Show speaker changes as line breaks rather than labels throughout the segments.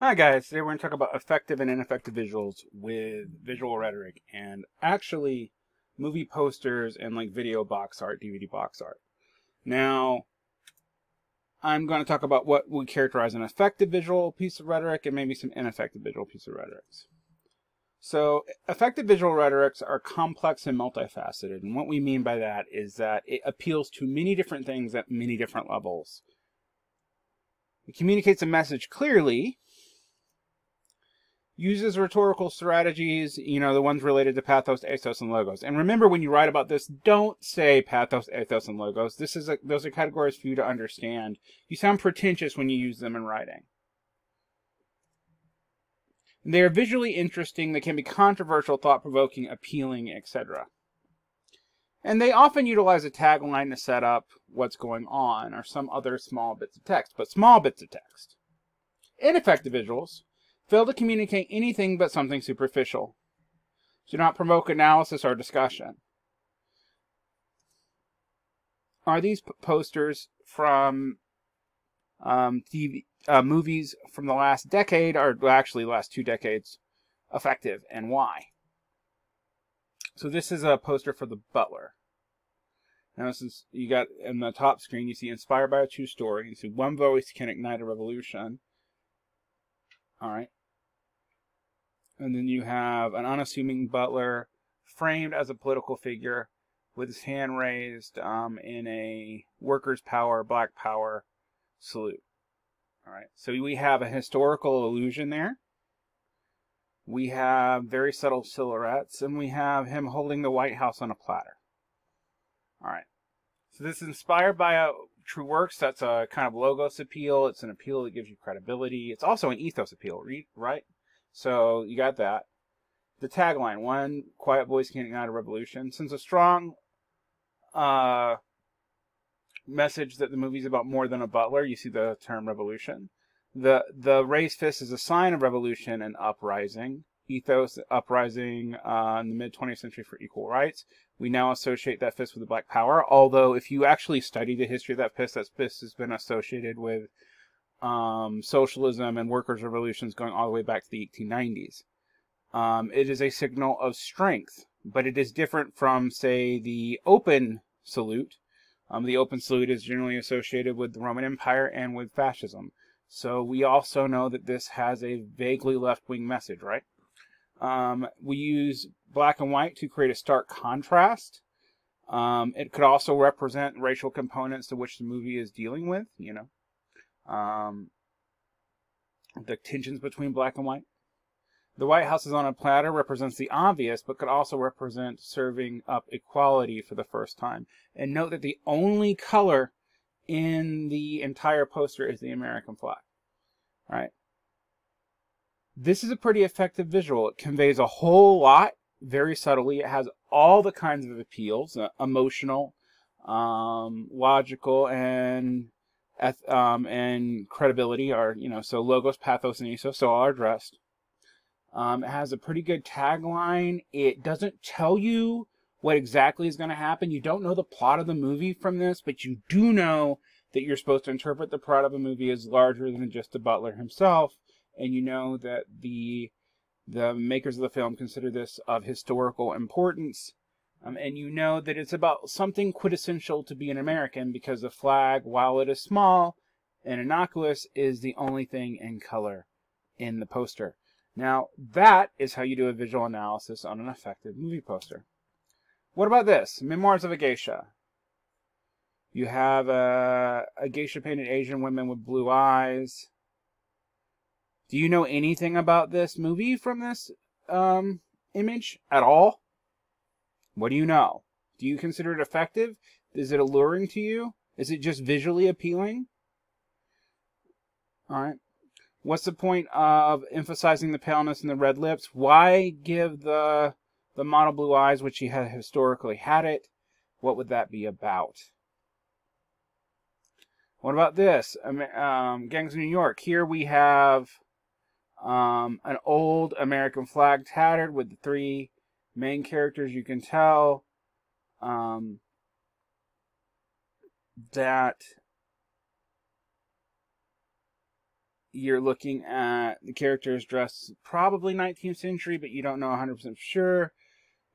Hi guys, today we're going to talk about effective and ineffective visuals with visual rhetoric and actually movie posters and like video box art, DVD box art. Now, I'm going to talk about what would characterize an effective visual piece of rhetoric and maybe some ineffective visual piece of rhetorics. So, effective visual rhetorics are complex and multifaceted, and what we mean by that is that it appeals to many different things at many different levels. It communicates a message clearly, uses rhetorical strategies, you know, the ones related to pathos, ethos, and logos. And remember when you write about this, don't say pathos, ethos, and logos. This is a, those are categories for you to understand. You sound pretentious when you use them in writing. They are visually interesting, they can be controversial, thought-provoking, appealing, etc. And they often utilize a tagline to set up what's going on or some other small bits of text, but small bits of text. Ineffective visuals fail to communicate anything but something superficial, do not provoke analysis or discussion. Are these posters from um, TV, uh, movies from the last decade, or actually last two decades, effective, and why? So this is a poster for The Butler. Now, since you got in the top screen, you see inspired by a true story. You see one voice can ignite a revolution. All right. And then you have an unassuming butler framed as a political figure with his hand raised um, in a workers' power, black power salute. All right, so we have a historical illusion there. We have very subtle silhouettes, and we have him holding the White House on a platter. All right, so this is inspired by a true works. That's a kind of logos appeal. It's an appeal that gives you credibility. It's also an ethos appeal, right? So you got that. The tagline: "One quiet voice can ignite a revolution." Since a strong uh, message that the movie's about more than a butler, you see the term revolution. The the raised fist is a sign of revolution and uprising. Ethos uprising uh, in the mid 20th century for equal rights. We now associate that fist with the Black Power. Although, if you actually study the history of that fist, that fist has been associated with um, socialism and workers' revolutions going all the way back to the 1890s. Um, it is a signal of strength, but it is different from, say, the open salute. Um, the open salute is generally associated with the Roman Empire and with fascism. So we also know that this has a vaguely left-wing message, right? Um, we use black and white to create a stark contrast. Um, it could also represent racial components to which the movie is dealing with, you know. Um, the tensions between black and white. The White House is on a platter represents the obvious, but could also represent serving up equality for the first time. And note that the only color in the entire poster is the American flag. Right? This is a pretty effective visual. It conveys a whole lot very subtly. It has all the kinds of appeals, uh, emotional, um, logical, and um, and credibility are, you know, so logos, pathos, and ethos, so all are addressed. Um, it has a pretty good tagline. It doesn't tell you what exactly is going to happen. You don't know the plot of the movie from this, but you do know that you're supposed to interpret the plot of a movie as larger than just the butler himself, and you know that the the makers of the film consider this of historical importance um, and you know that it's about something quintessential to be an American because the flag, while it is small and innocuous, is the only thing in color in the poster. Now, that is how you do a visual analysis on an effective movie poster. What about this? Memoirs of a Geisha. You have a, a geisha painted Asian woman with blue eyes. Do you know anything about this movie from this um, image at all? What do you know? Do you consider it effective? Is it alluring to you? Is it just visually appealing? All right. What's the point of emphasizing the paleness and the red lips? Why give the the model blue eyes, which he had historically had it? What would that be about? What about this? Um, Gangs of New York. Here we have um, an old American flag tattered with the three main characters, you can tell um, that you're looking at the characters dressed probably 19th century, but you don't know 100% sure.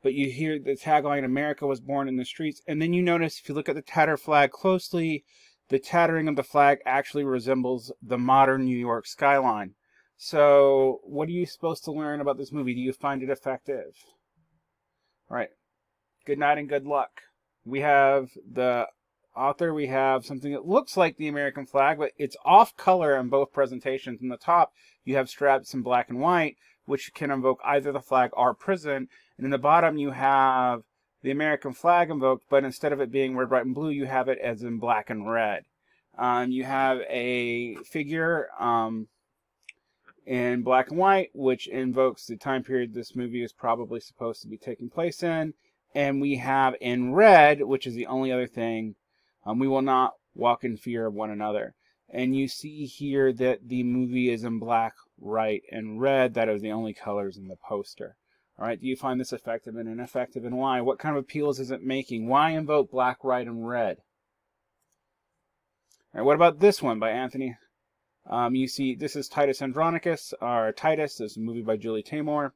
But you hear the tagline, America was born in the streets. And then you notice, if you look at the tattered flag closely, the tattering of the flag actually resembles the modern New York skyline. So, what are you supposed to learn about this movie? Do you find it effective? All right. Good night and good luck. We have the author, we have something that looks like the American flag, but it's off color in both presentations. In the top, you have straps in black and white, which can invoke either the flag or prison. And in the bottom, you have the American flag invoked, but instead of it being red, white, and blue, you have it as in black and red. Um, you have a figure um, in black and white, which invokes the time period this movie is probably supposed to be taking place in. And we have in red, which is the only other thing, um, we will not walk in fear of one another. And you see here that the movie is in black, white, and red. That are the only colors in the poster. All right, do you find this effective and ineffective, and why? What kind of appeals is it making? Why invoke black, white, and red? All right, what about this one by Anthony? Um, you see, this is Titus Andronicus, or Titus. This is a movie by Julie Taymor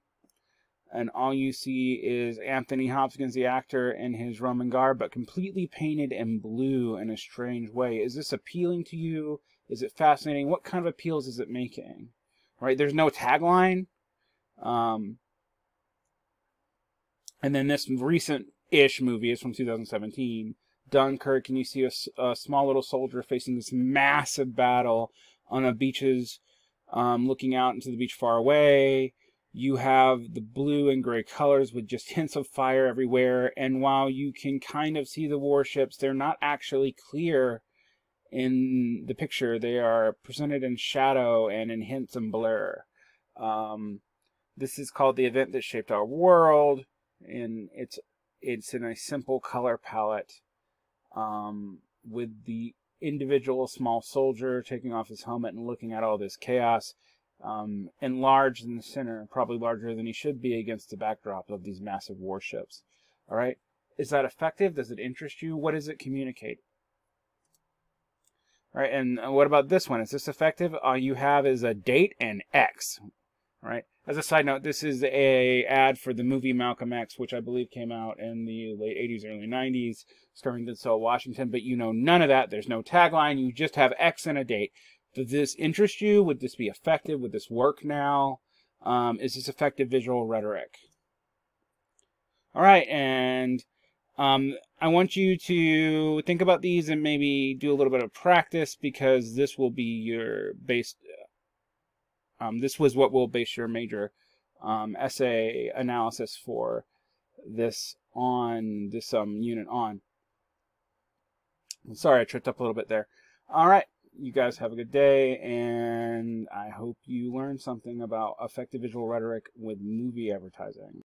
and all you see is Anthony Hopkins, the actor, in his Roman garb, but completely painted in blue in a strange way. Is this appealing to you? Is it fascinating? What kind of appeals is it making? Right? There's no tagline. Um, and then this recent-ish movie is from 2017, Dunkirk, and you see a, a small little soldier facing this massive battle on a beaches, um, looking out into the beach far away you have the blue and gray colors with just hints of fire everywhere. And while you can kind of see the warships, they're not actually clear in the picture. They are presented in shadow and in hints and blur. Um, this is called the event that shaped our world, and it's it's in a simple color palette um, with the individual small soldier taking off his helmet and looking at all this chaos um, enlarged in the center, probably larger than he should be against the backdrop of these massive warships. All right, is that effective? Does it interest you? What does it communicate? All right, and what about this one? Is this effective? All you have is a date and X. Right. As a side note, this is a ad for the movie Malcolm X, which I believe came out in the late 80s, early 90s, starring Denzel Washington. But you know none of that. There's no tagline. You just have X and a date. Does this interest you? Would this be effective? Would this work now? Um, is this effective visual rhetoric? All right, and um, I want you to think about these and maybe do a little bit of practice because this will be your base. Um, this was what will base your major um, essay analysis for this on this um, unit on. Sorry, I tripped up a little bit there. All right you guys have a good day, and I hope you learned something about effective visual rhetoric with movie advertising.